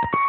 you